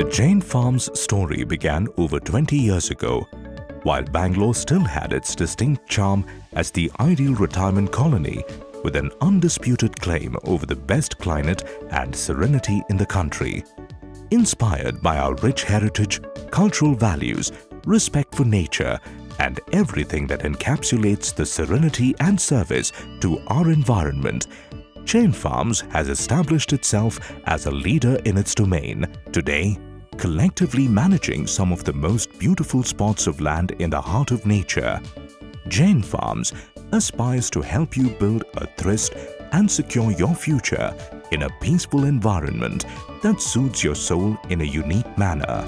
The Jain Farms story began over 20 years ago, while Bangalore still had its distinct charm as the ideal retirement colony with an undisputed claim over the best climate and serenity in the country. Inspired by our rich heritage, cultural values, respect for nature, and everything that encapsulates the serenity and service to our environment, Jain Farms has established itself as a leader in its domain. Today, collectively managing some of the most beautiful spots of land in the heart of nature, Jain Farms aspires to help you build a tryst and secure your future in a peaceful environment that suits your soul in a unique manner.